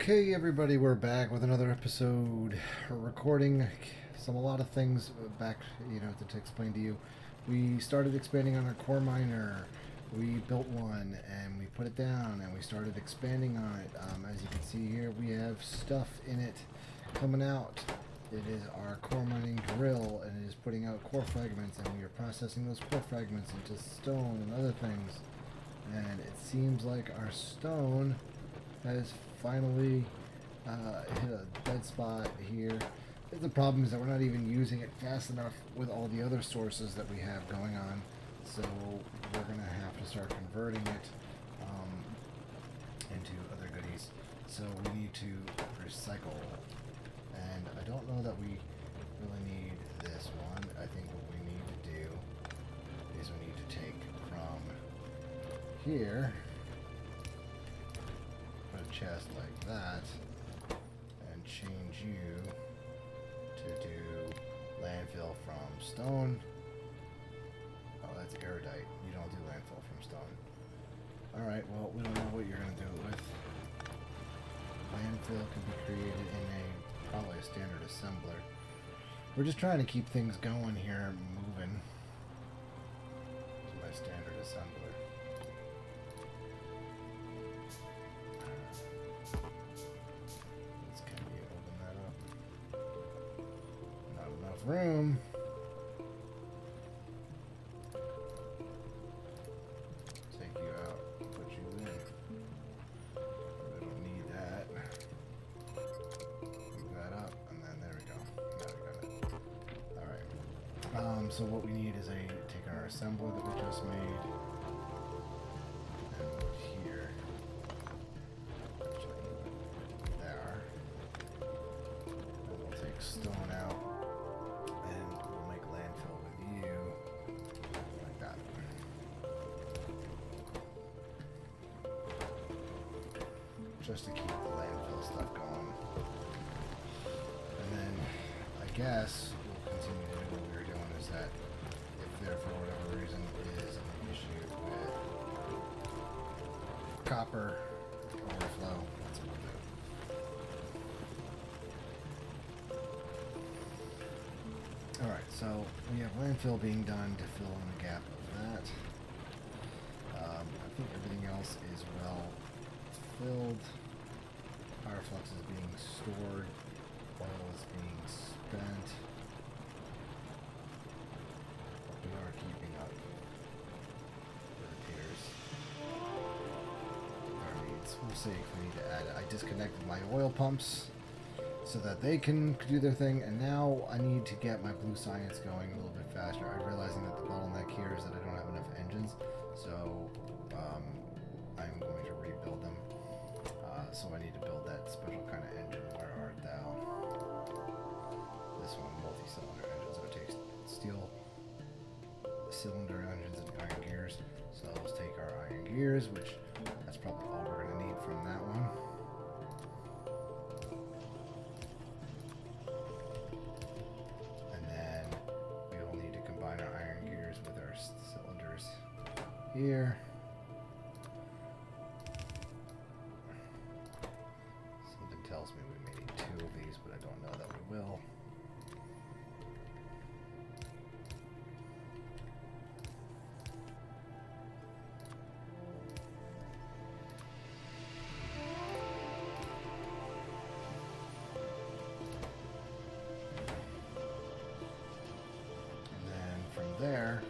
Okay, everybody, we're back with another episode. We're recording some a lot of things back, you know, to, explain to you. We started expanding on our core miner. We built one and we put it down and we started expanding on it. Um, as you can see here, we have stuff in it coming out. It is our core mining drill and it is putting out core fragments and we are processing those core fragments into stone and other things. And it seems like our stone has finally uh, hit a dead spot here. The problem is that we're not even using it fast enough with all the other sources that we have going on. So we're going to have to start converting it um, into other goodies. So we need to recycle. And I don't know that we really need this one. I think what we need to do is we need to take from here chest like that and change you to do landfill from stone. Oh, that's erudite. You don't do landfill from stone. Alright, well, we don't know what you're going to do it with. Landfill can be created in a, probably a standard assembler. We're just trying to keep things going here, room. Take you out, put you in. We don't need that. Move that up, and then there we go. Now we got it. Alright. Um, so what we need is a take our assembler that we just made. Just to keep the landfill stuff going. And then I guess we'll continue to do what we were doing is that if there for whatever reason is an issue with copper overflow, that's what we'll do. Alright, so we have landfill being done to fill in the gap of that. Um, I think everything else is well filled. Pyroflux is being stored. Oil is being spent. We are keeping up. It appears. Needs. We'll see if we need to add it. I disconnected my oil pumps so that they can do their thing. And now I need to get my blue science going a little bit faster. I'm realizing that the gears. So let's take our iron gears, which that's probably all we're going to need from that one. And then we will need to combine our iron gears with our cylinders here. There,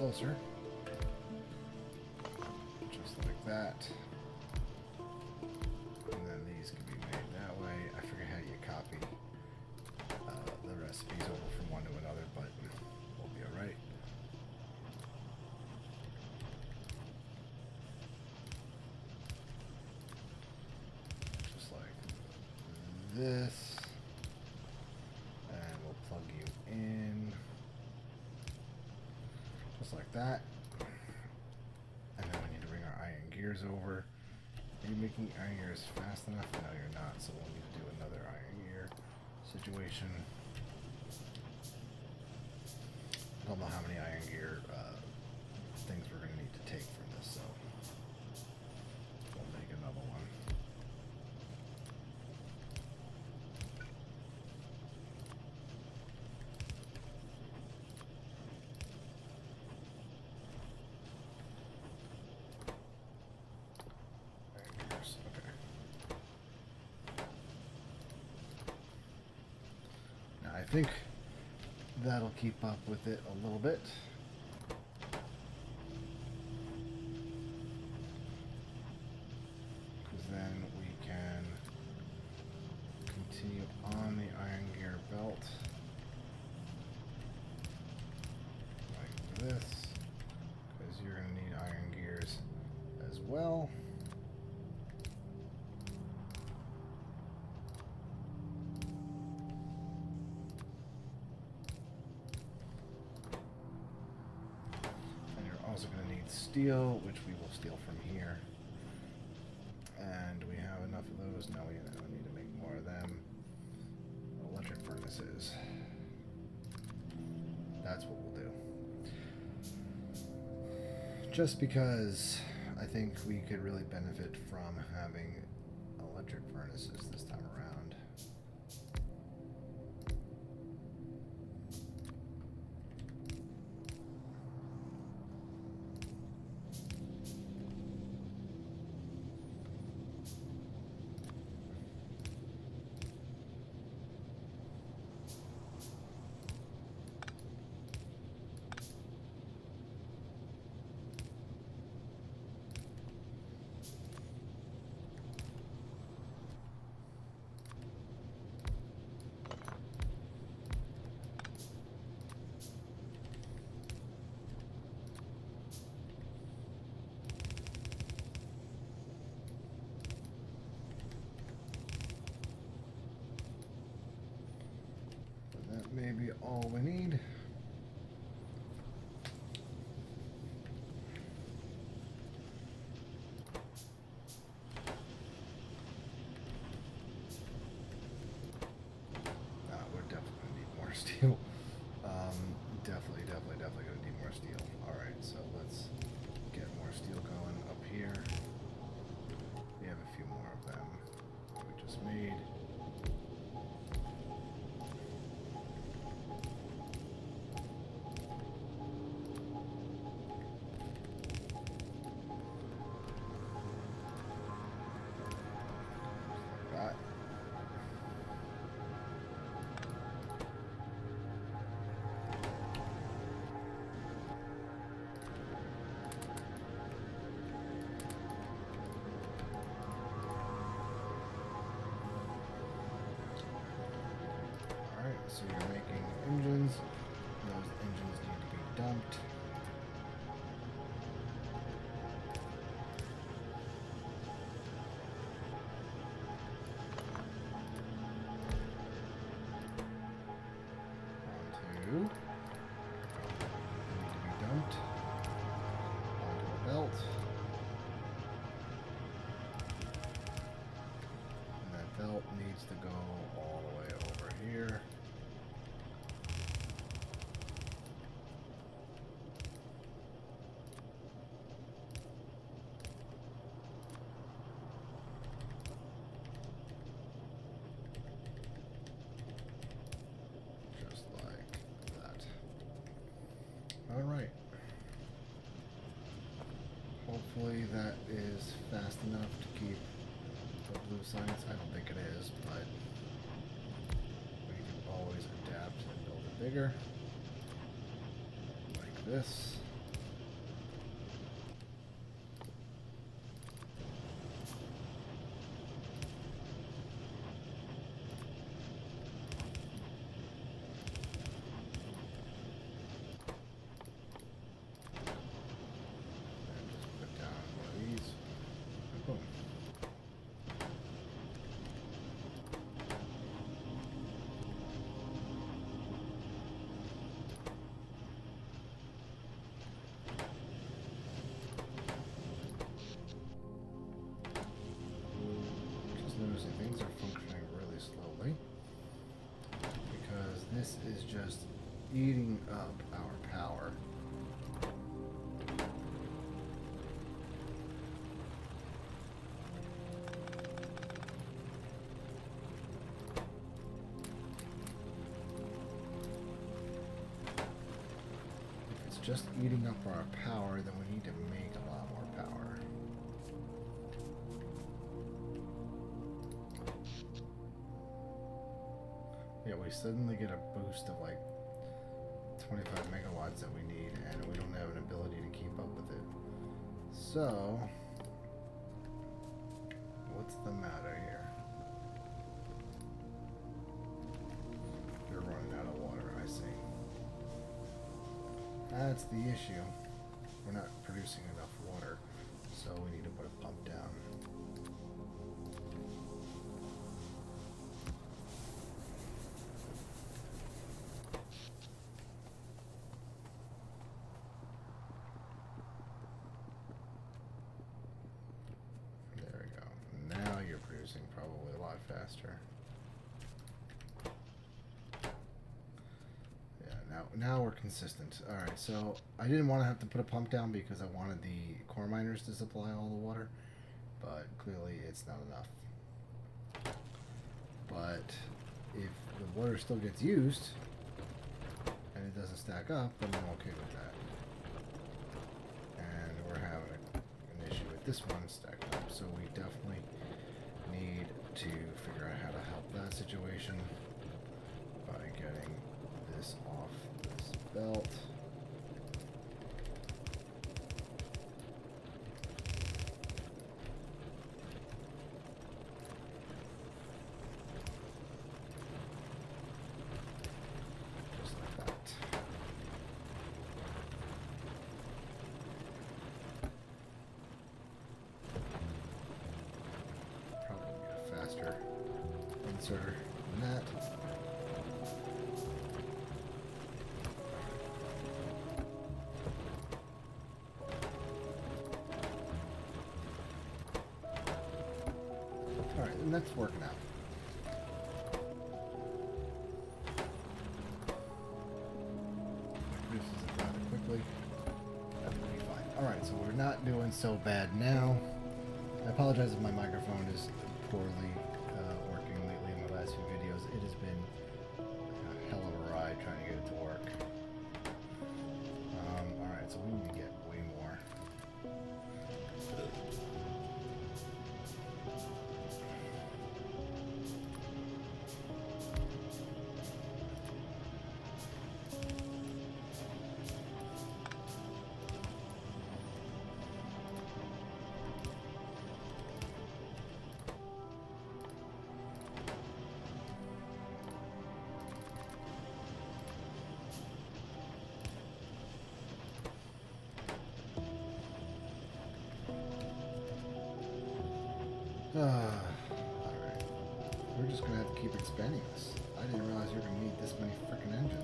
closer. Just like that. And then these can be made that way. I forget how you copy uh, the recipes over from one to another, but we'll be alright. Just like this. And we'll plug you in. Just like that. And then we need to bring our iron gears over. Are you making iron gears fast enough? No, you're not, so we'll need to do another iron gear situation. I don't know how many iron gear uh, things we're going to need to take from this, so we'll make another one. Iron gears, okay. Now I think that'll keep up with it a little bit. Because then we can continue on the iron gear belt like this. Because you're going to need iron gears as well. And you're also going to need which we will steal from here. And we have enough of those. Now we need to make more of them. Electric furnaces. That's what we'll do. Just because I think we could really benefit from having electric furnaces this time around. But that may all we need. Uh, we're definitely gonna need more steel. So you're making engines. Those engines need to be dumped. That is fast enough to keep the blue science. I don't think it is, but we can always adapt and build it bigger. Like this. And just put down one of these. Boom. confusing. Things are functioning really slowly. Because this is just eating up our power. If it's just eating up our power, then we need to make Yeah, we suddenly get a boost of like 25 megawatts that we need, and we don't have an ability to keep up with it. So, what's the matter here? You're running out of water, I see. That's the issue. Faster. Yeah, now now we're consistent. All right, so I didn't want to have to put a pump down because I wanted the core miners to supply all the water, but clearly it's not enough. But if the water still gets used and it doesn't stack up, then I'm okay with that. And we're having a, an issue with this one stacked up, so we definitely need to figure out how to help that situation by getting this off this belt. And that's working out. Produces it rather quickly. That will be fine. Alright, so we're not doing so bad now. I apologize if my microphone is poorly uh, working lately in my last few videos. It has been a hell of a ride trying to get it to work. Uh, Alright. We're just gonna have to keep expanding this. I didn't realize you were gonna need this many freaking engines.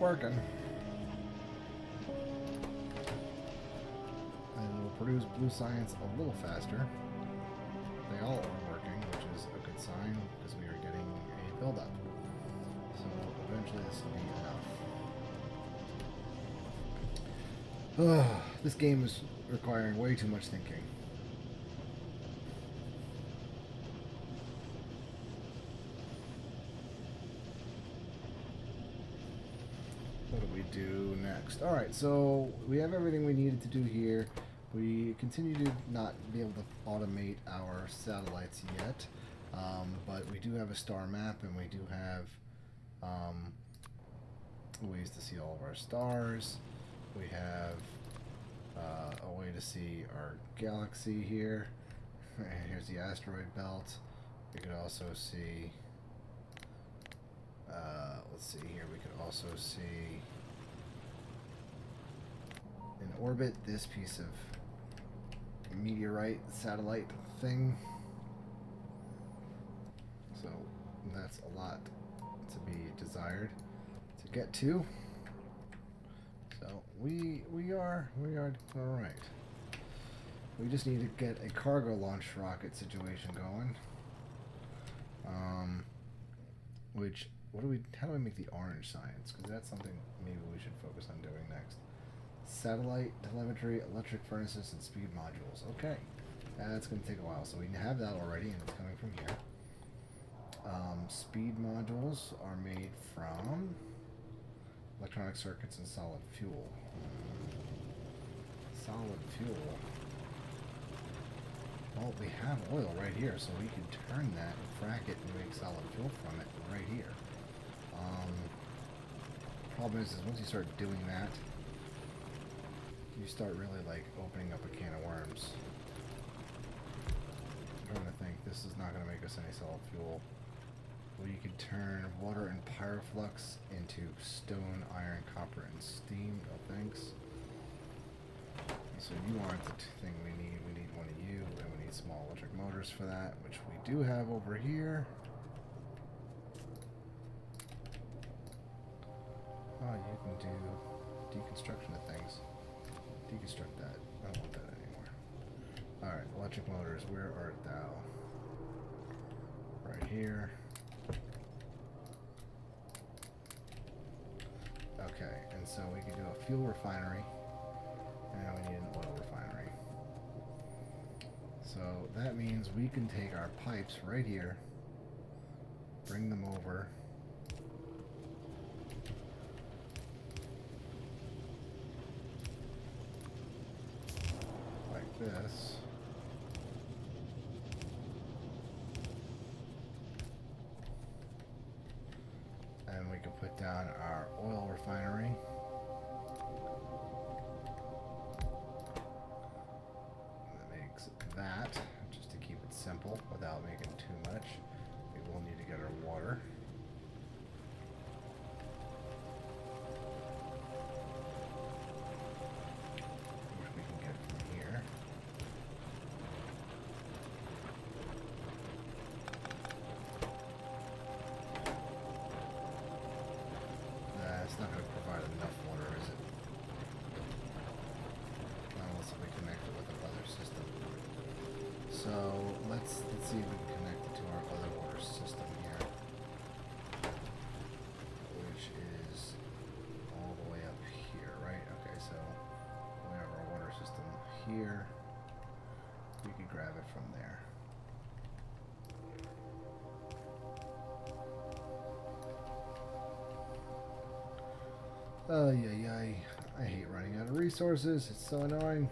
Working. And it will produce blue science a little faster. They all are working, which is a good sign because we are getting a buildup. So eventually this will be enough. Ugh, this game is requiring way too much thinking. What do we do next? Alright, so we have everything we needed to do here. We continue to not be able to automate our satellites yet, um, but we do have a star map and we do have um, ways to see all of our stars. We have uh, a way to see our galaxy here. And here's the asteroid belt. We could also see. Uh, let's see here. We could also see orbit this piece of meteorite satellite thing. So that's a lot to be desired to get to. So we we are we are all right. We just need to get a cargo launch rocket situation going. Um, which what do we? How do we make the orange science? Because that's something maybe we should focus on doing next. Satellite telemetry, electric furnaces, and speed modules. Okay, that's going to take a while. So we have that already, and it's coming from here. Um, speed modules are made from electronic circuits and solid fuel. Solid fuel. Well, we have oil right here, so we can turn that and frack it and make solid fuel from it right here. Um, problem is, is once you start doing that, you start really like opening up a can of worms. I'm to think. This is not going to make us any solid fuel. We could turn water and pyroflux into stone, iron, copper, and steam. No thanks. So you aren't the thing we need. We need one of you, and we need small electric motors for that, which we do have over here. Oh, you can do deconstruction of things. Deconstruct that. I don't want that anymore. Alright, electric motors, where art thou? Right here. Okay, and so we can do a fuel refinery. And we need an oil refinery. So that means we can take our pipes right here, bring them over. So let's let's see if we can connect it to our other water system here, which is all the way up here, right? Okay, so we have our water system here. We could grab it from there. Oh yeah, yeah. I hate running out of resources. It's so annoying.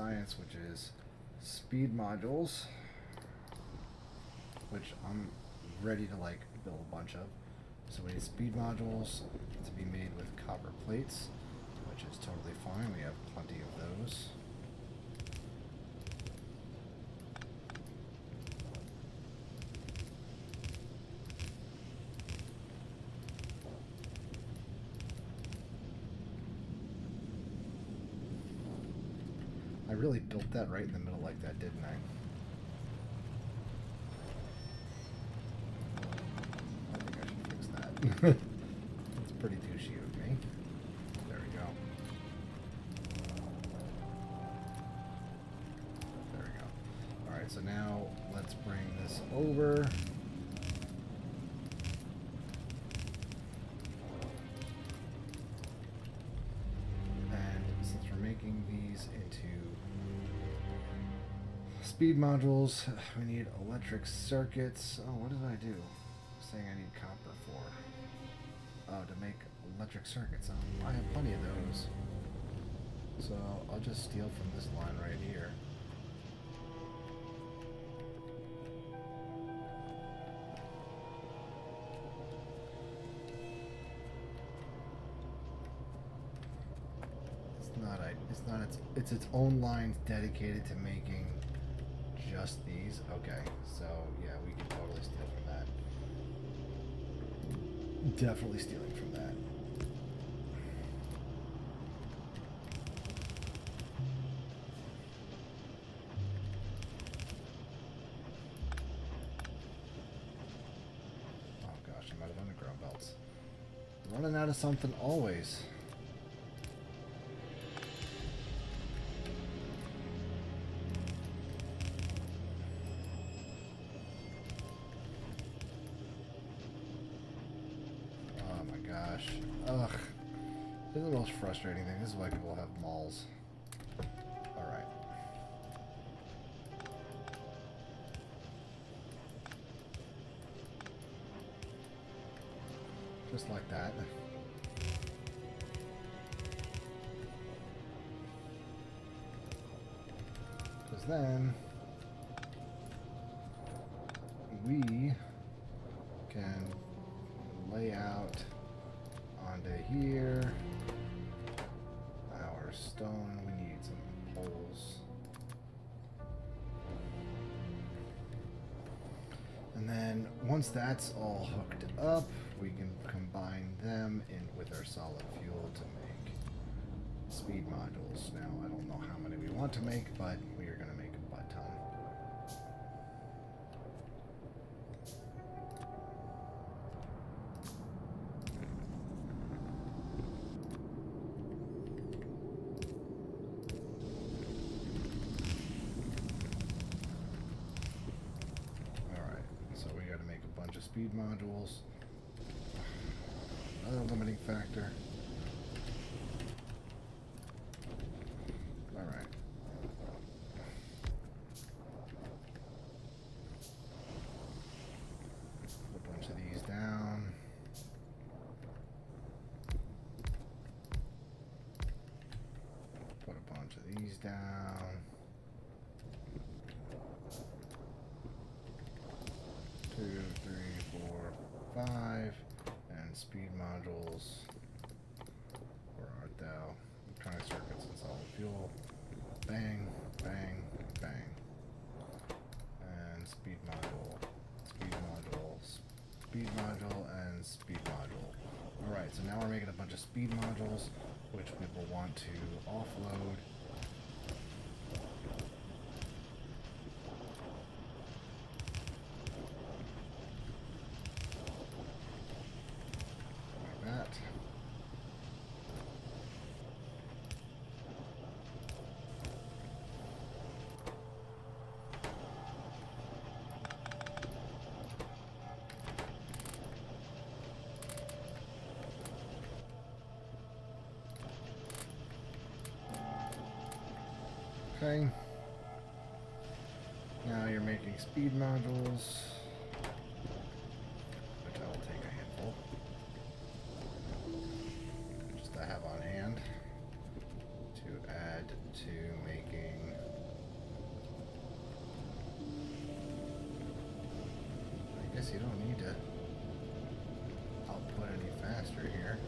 Science, which is speed modules, which I'm ready to like build a bunch of. So we need speed modules to be made with copper plates, which is totally fine. We have plenty of those. I really built that right in the middle like that, didn't I? I speed modules, we need electric circuits. Oh, what did I do? I'm Saying I need copper for. Oh, to make electric circuits. Oh, I have plenty of those. So I'll just steal from this line right here. It's not I it's not its it's its own lines dedicated to making just these. Okay, so yeah, we can totally steal from that. Definitely stealing from that. Oh gosh, I'm out of underground belts. Running out of something always. Frustrating thing. This is why people have malls. Alright. Just like that. Because then And then once that's all hooked up, we can combine them in with our solid fuel to make speed modules. Now, I don't know how many we want to make, but we are going to make a butt ton. Alright, so we gotta make a bunch of speed modules. Another limiting factor. Alright. Put a bunch of these down. Put a bunch of these down. two, three, four, five, and speed modules. Where art thou? Electronic circuits and solid fuel. Bang, bang, bang. And speed module, speed module, speed module, and speed module. Alright, so now we're making a bunch of speed modules, which we will want to offload. Okay. Now you're making speed modules, which I will take a handful. Just to have on hand to add to making. I guess you don't need to output any faster here.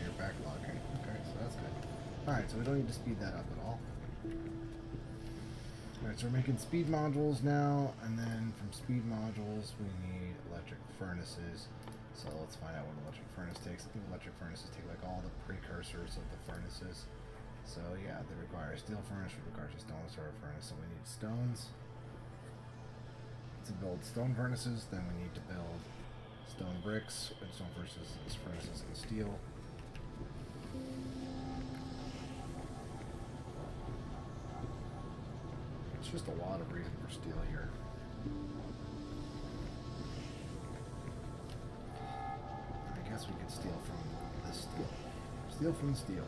You're backlogging. Okay, so that's good. Alright, so we don't need to speed that up so we're making speed modules now, and then from speed modules we need electric furnaces. So let's find out what an electric furnace takes. I think electric furnaces take like all the precursors of the furnaces. So yeah, they require steel furnace, which requires a stone server furnace, so we need stones. To build stone furnaces, then we need to build stone bricks and stone furnaces, furnaces and steel. Just a lot of reason for steel here. I guess we could steal from this steel. Steal from the steel.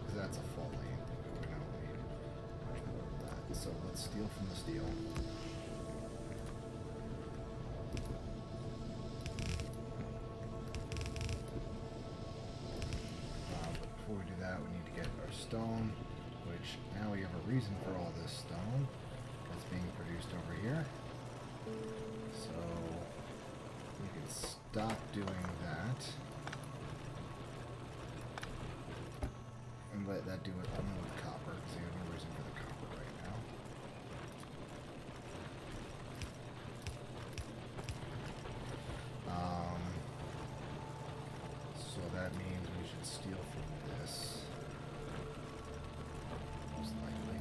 Because that's a full lane. So let's steal from the steel. Stone, which now we have a reason for all this stone that's being produced over here. So we can stop doing that and let that do it only with copper because we have no reason for the copper right now. Um, so that means we should steal from this. Most likely.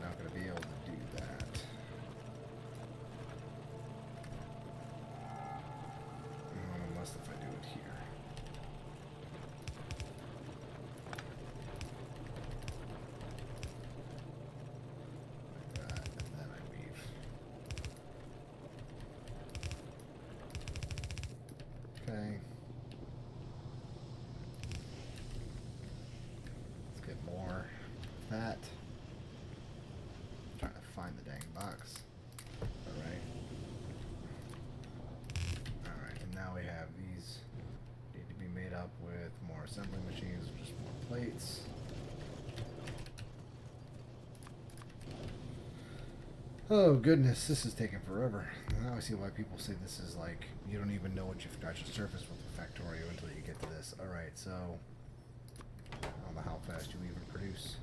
Not going to be able to do that. Mm, Unless if I do it here. Like that, and then I weave. Okay. Let's get more of that. trying to find the dang box. Alright. Alright, and now we have these need to be made up with more assembly machines, just more plates. Oh goodness, this is taking forever. Now I see why people say this is like you don't even know what you've got your surface with the Factorio until you get to this. Alright, so I don't know how fast you even produce.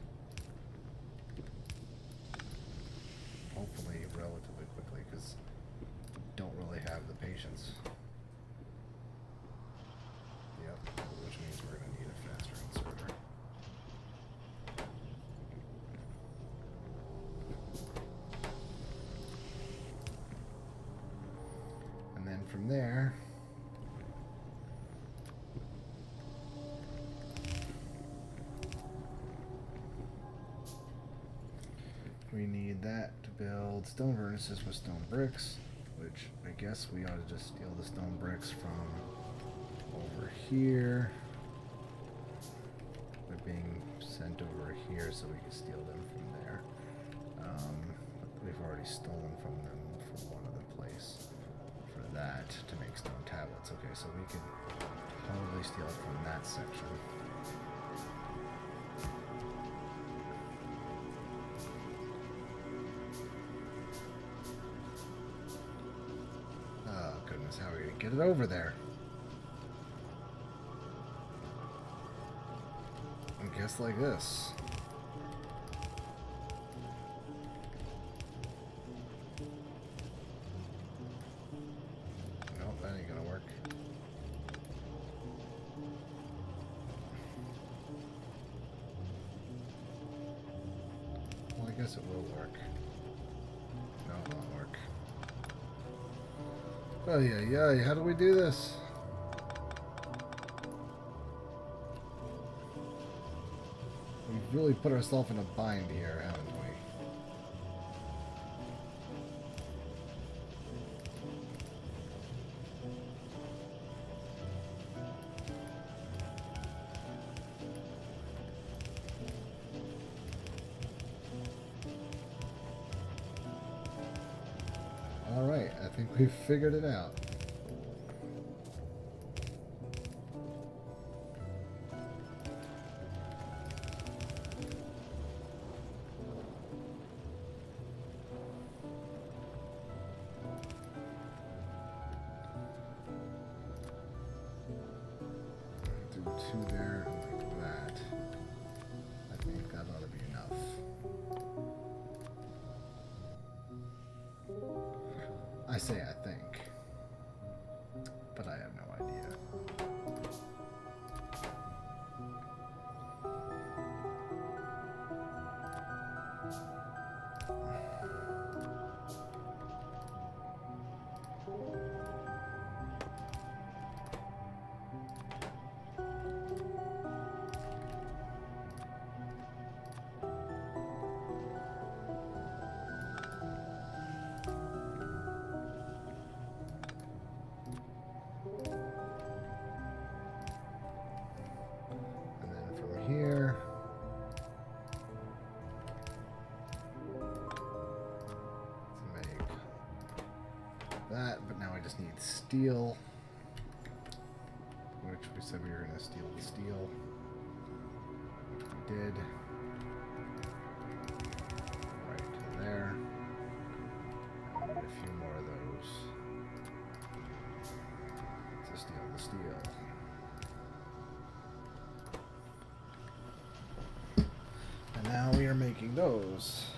We need that to build stone furnaces with stone bricks, which I guess we ought to just steal the stone bricks from over here. They're being sent over here so we can steal them from there. Um, we've already stolen from them from one other place for that to make stone tablets. Okay, so we could probably steal from that section. Over there? I guess like this. Yeah, yeah. How do we do this? We've really put ourselves in a bind here, haven't we? Think we've figured it out. That, but now I just need steel. Which we said we were going to steal the steel. We did. Right there. And a few more of those. To steal the steel. And now we are making those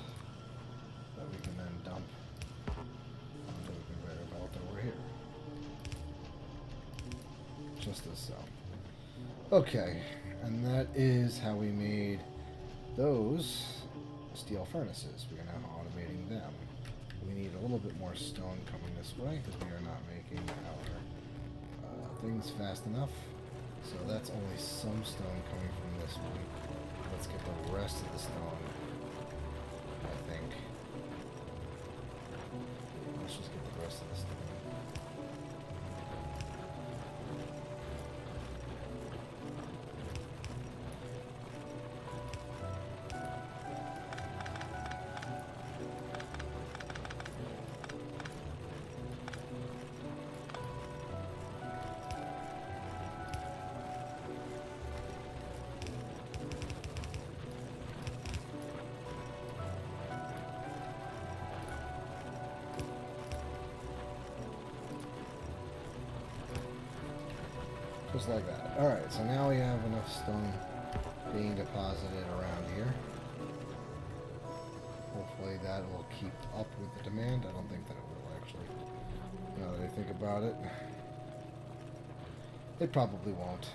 Just as so. Okay, and that is how we made those steel furnaces. We are now automating them. We need a little bit more stone coming this way because we are not making our uh, things fast enough. So that's only some stone coming from this one. Let's get the rest of the stone. Just like that. Alright, so now we have enough stone being deposited around here. Hopefully that will keep up with the demand. I don't think that it will actually. Now that I think about it. It probably won't.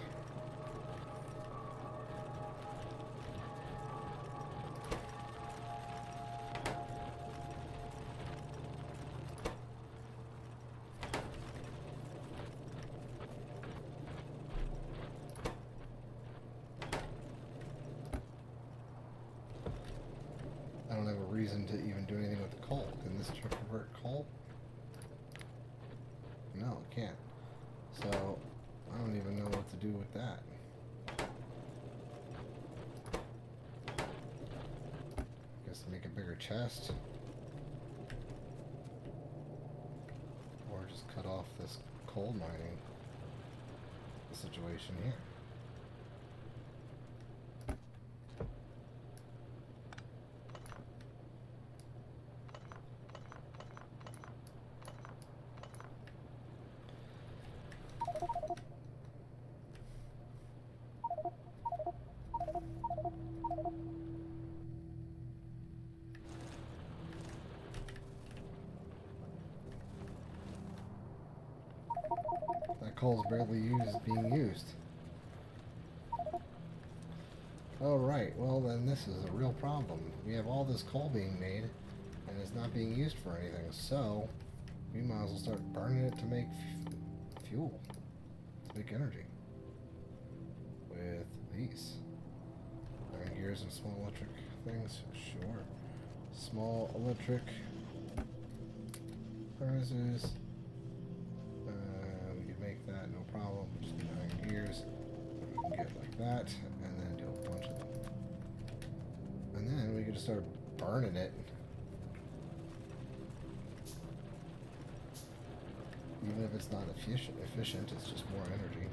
I don't have a reason to even do anything with the coal. Can this convert coal? No, it can't. So, I don't even know what to do with that. Guess make a bigger chest. Or just cut off this coal mining situation here. That coal's barely used, being used. Oh, right. Well, then this is a real problem. We have all this coal being made, and it's not being used for anything, so we might as well start burning it to make fuel, to make energy. With these. Iron gears and small electric things? Sure. Small electric furnaces. Start burning it. Even if it's not efficient, efficient, it's just more energy.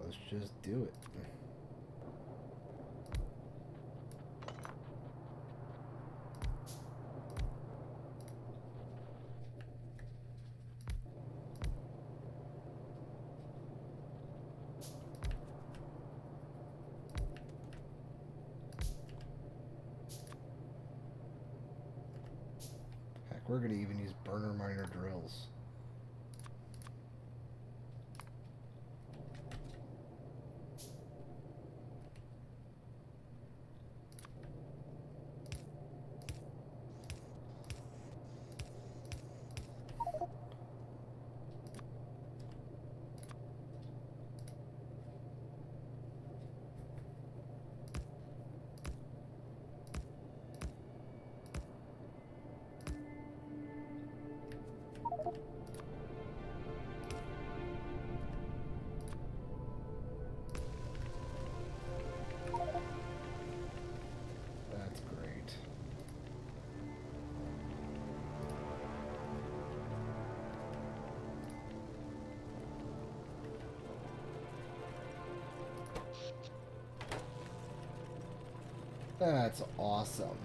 Let's just do it. We're going to even use burner miner drills. That's awesome.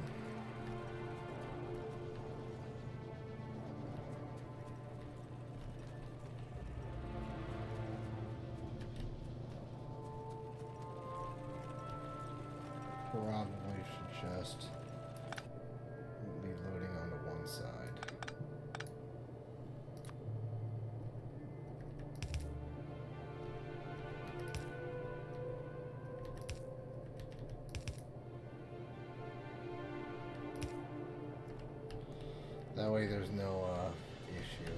Way there's no uh, issue.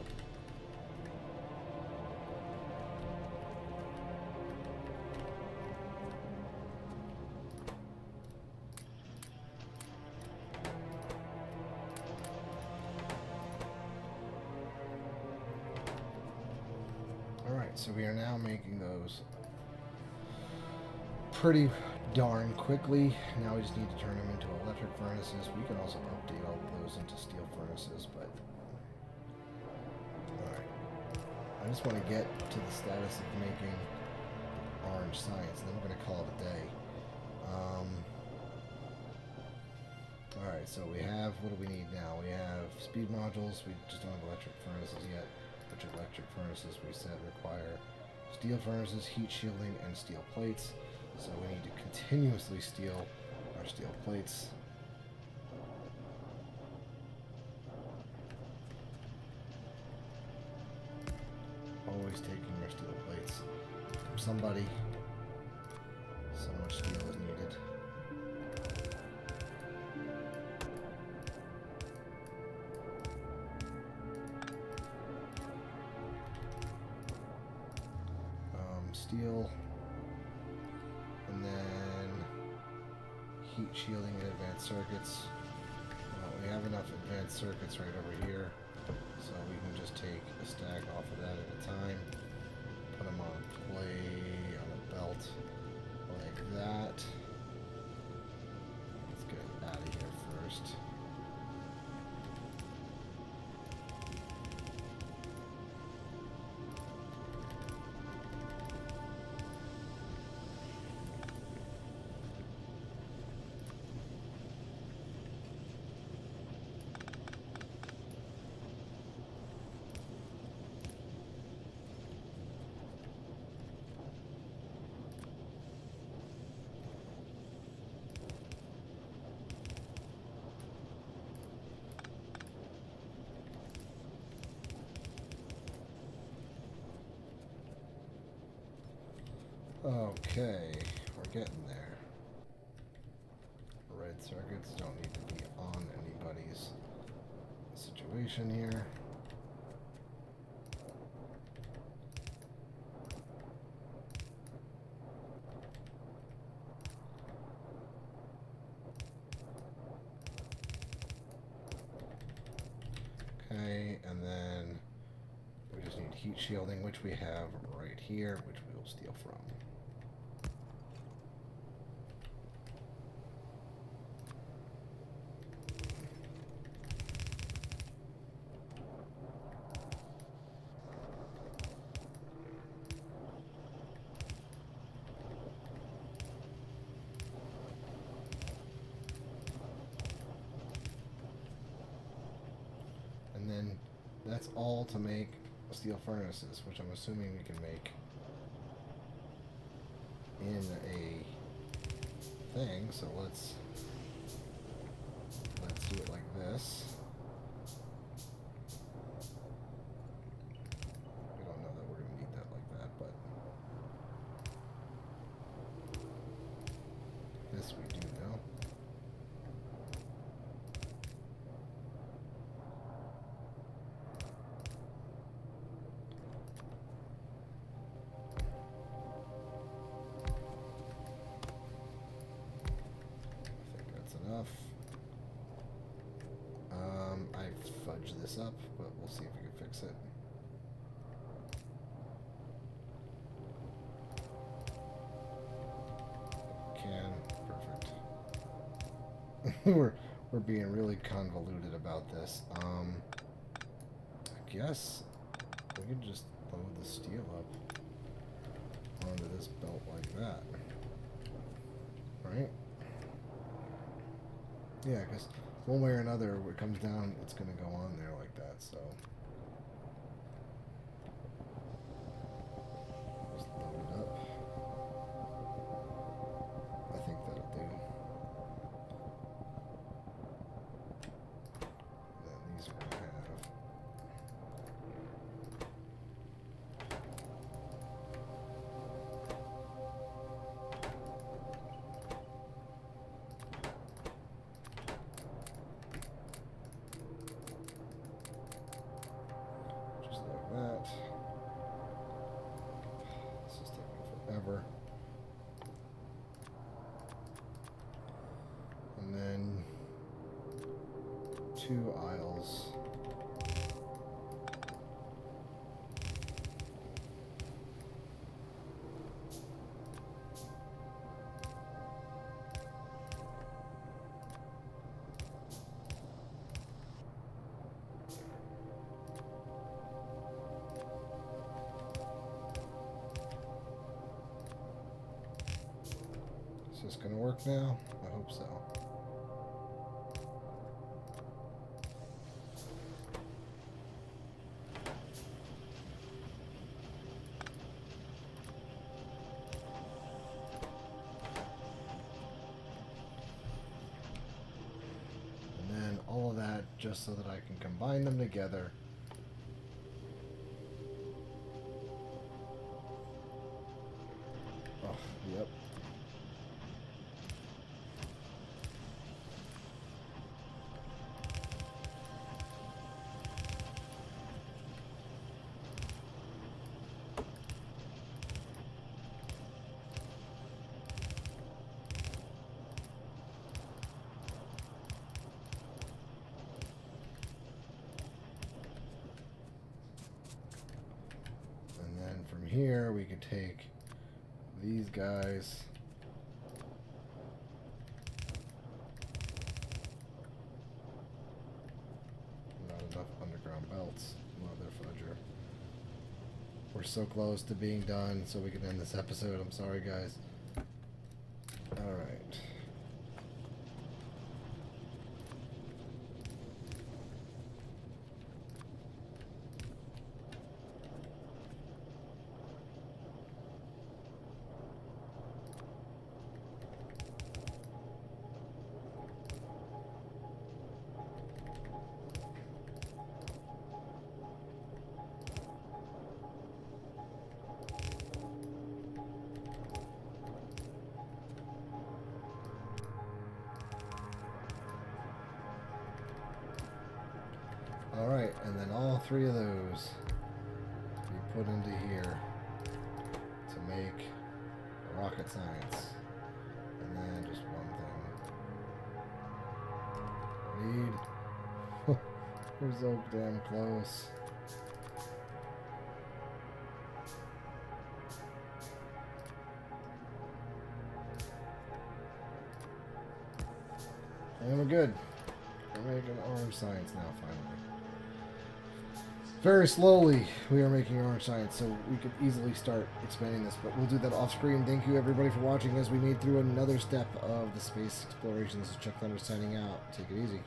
Alright, so we are now making those pretty darn quickly. Now we just need to turn them into electric furnaces. We can also update all of those into steel furnaces, but... Alright. I just want to get to the status of making orange science, and then we're going to call it a day. Um, Alright, so we have, what do we need now? We have speed modules, we just don't have electric furnaces yet, which electric furnaces we said require steel furnaces, heat shielding, and steel plates. So we need to continuously steal our steel plates. Always taking your steel plates from somebody. So much steel is needed. Um, steel. Heat shielding and advanced circuits. Well, we have enough advanced circuits right over here. So we can just take a stack off of that at a time. Put them on play, on a belt, like that. Let's get out of here first. Okay, we're getting there. Red circuits don't need to be on anybody's situation here. Okay, and then we just need heat shielding, which we have right here, which we will steal from. And then that's all to make steel furnaces, which I'm assuming we can make in a thing. So let's let's do it like this. Damage this up, but we'll see if we can fix it. Can. Perfect. we're, we're being really convoluted about this. Um, I guess we can just load the steel up onto this belt like that. Right? Yeah, because one way or another, it comes down, it's going to go on there like that, so. Is this gonna work now? I hope so. And then all of that just so that I can combine them together. From here, we could take these guys. Not enough underground belts. Mother fudger. We're so close to being done, so we can end this episode. I'm sorry, guys. Close. And we're good. We're making orange science now, finally. Very slowly, we are making orange science, so we could easily start expanding this, but we'll do that off screen. Thank you, everybody, for watching as we made through another step of the space exploration. This is Chuck Thunder signing out. Take it easy.